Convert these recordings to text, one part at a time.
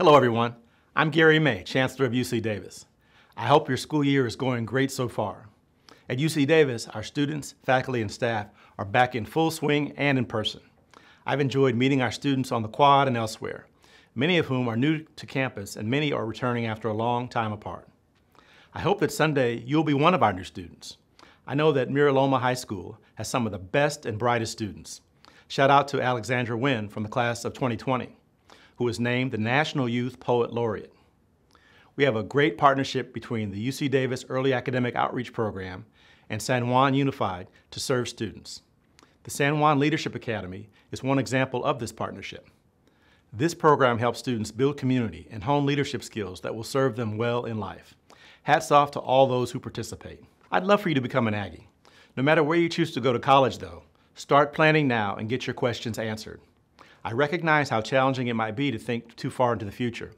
Hello, everyone. I'm Gary May, Chancellor of UC Davis. I hope your school year is going great so far. At UC Davis, our students, faculty, and staff are back in full swing and in person. I've enjoyed meeting our students on the quad and elsewhere, many of whom are new to campus and many are returning after a long time apart. I hope that Sunday you'll be one of our new students. I know that Mira Loma High School has some of the best and brightest students. Shout out to Alexandra Huynh from the class of 2020, who was named the National Youth Poet Laureate. We have a great partnership between the UC Davis Early Academic Outreach Program and San Juan Unified to serve students. The San Juan Leadership Academy is one example of this partnership. This program helps students build community and hone leadership skills that will serve them well in life. Hats off to all those who participate. I'd love for you to become an Aggie. No matter where you choose to go to college though, start planning now and get your questions answered. I recognize how challenging it might be to think too far into the future,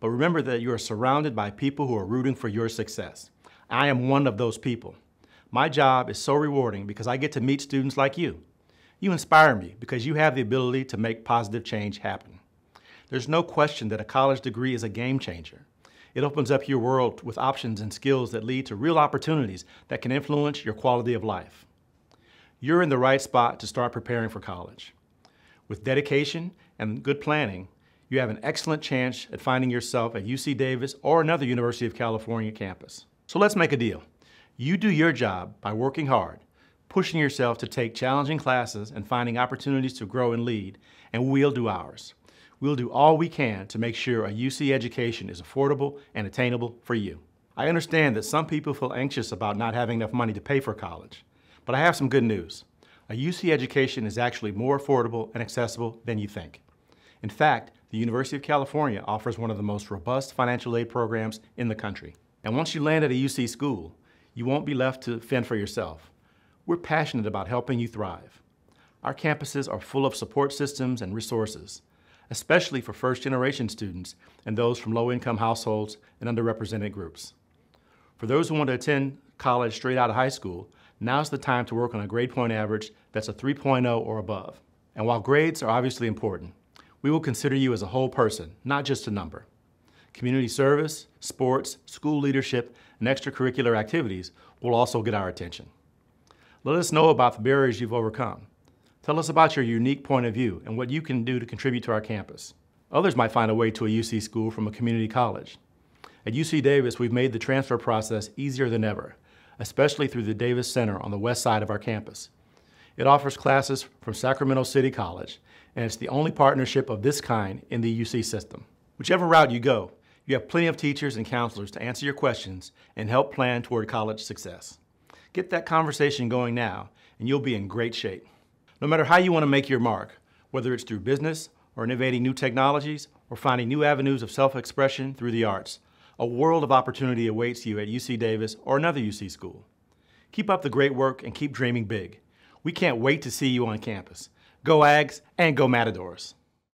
but remember that you are surrounded by people who are rooting for your success. I am one of those people. My job is so rewarding because I get to meet students like you. You inspire me because you have the ability to make positive change happen. There's no question that a college degree is a game changer. It opens up your world with options and skills that lead to real opportunities that can influence your quality of life. You're in the right spot to start preparing for college. With dedication and good planning, you have an excellent chance at finding yourself at UC Davis or another University of California campus. So let's make a deal. You do your job by working hard, pushing yourself to take challenging classes and finding opportunities to grow and lead, and we'll do ours. We'll do all we can to make sure a UC education is affordable and attainable for you. I understand that some people feel anxious about not having enough money to pay for college, but I have some good news. A UC education is actually more affordable and accessible than you think. In fact, the University of California offers one of the most robust financial aid programs in the country. And once you land at a UC school, you won't be left to fend for yourself. We're passionate about helping you thrive. Our campuses are full of support systems and resources, especially for first-generation students and those from low-income households and underrepresented groups. For those who want to attend college straight out of high school, now's the time to work on a grade point average that's a 3.0 or above. And while grades are obviously important, we will consider you as a whole person, not just a number. Community service, sports, school leadership, and extracurricular activities will also get our attention. Let us know about the barriers you've overcome. Tell us about your unique point of view and what you can do to contribute to our campus. Others might find a way to a UC school from a community college. At UC Davis, we've made the transfer process easier than ever, especially through the Davis Center on the west side of our campus. It offers classes from Sacramento City College, and it's the only partnership of this kind in the UC system. Whichever route you go, you have plenty of teachers and counselors to answer your questions and help plan toward college success. Get that conversation going now, and you'll be in great shape. No matter how you want to make your mark, whether it's through business or innovating new technologies or finding new avenues of self-expression through the arts, a world of opportunity awaits you at UC Davis or another UC school. Keep up the great work and keep dreaming big. We can't wait to see you on campus. Go Ags and go Matadors.